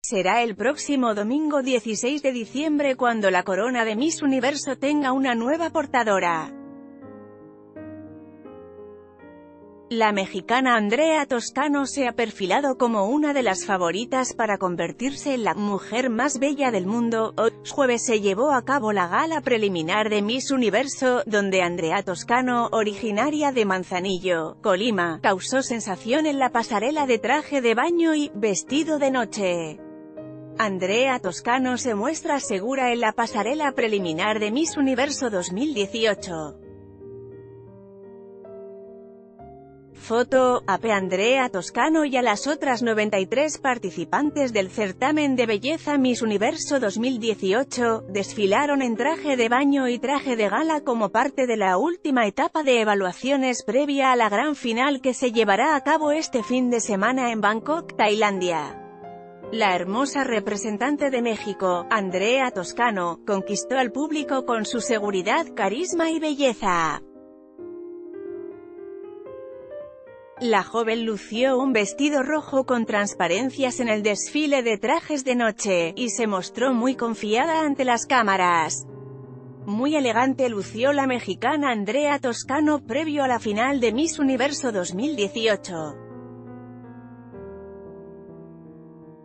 Será el próximo domingo 16 de diciembre cuando la corona de Miss Universo tenga una nueva portadora. La mexicana Andrea Toscano se ha perfilado como una de las favoritas para convertirse en la mujer más bella del mundo. Hoy, jueves se llevó a cabo la gala preliminar de Miss Universo, donde Andrea Toscano, originaria de Manzanillo, Colima, causó sensación en la pasarela de traje de baño y vestido de noche. Andrea Toscano se muestra segura en la pasarela preliminar de Miss Universo 2018. Foto, AP Andrea Toscano y a las otras 93 participantes del certamen de belleza Miss Universo 2018, desfilaron en traje de baño y traje de gala como parte de la última etapa de evaluaciones previa a la gran final que se llevará a cabo este fin de semana en Bangkok, Tailandia. La hermosa representante de México, Andrea Toscano, conquistó al público con su seguridad, carisma y belleza. La joven lució un vestido rojo con transparencias en el desfile de trajes de noche, y se mostró muy confiada ante las cámaras. Muy elegante lució la mexicana Andrea Toscano previo a la final de Miss Universo 2018.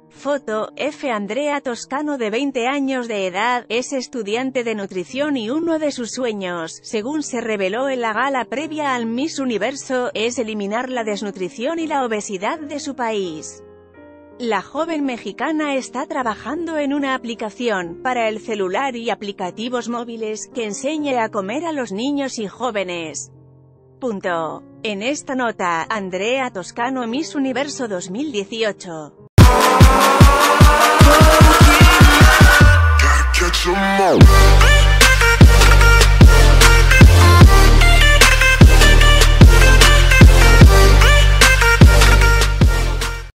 Foto, F. Andrea Toscano de 20 años de edad, es estudiante de nutrición y uno de sus sueños, según se reveló en la gala previa al Miss Universo, es eliminar la desnutrición y la obesidad de su país. La joven mexicana está trabajando en una aplicación, para el celular y aplicativos móviles, que enseñe a comer a los niños y jóvenes. Punto. En esta nota, Andrea Toscano Miss Universo 2018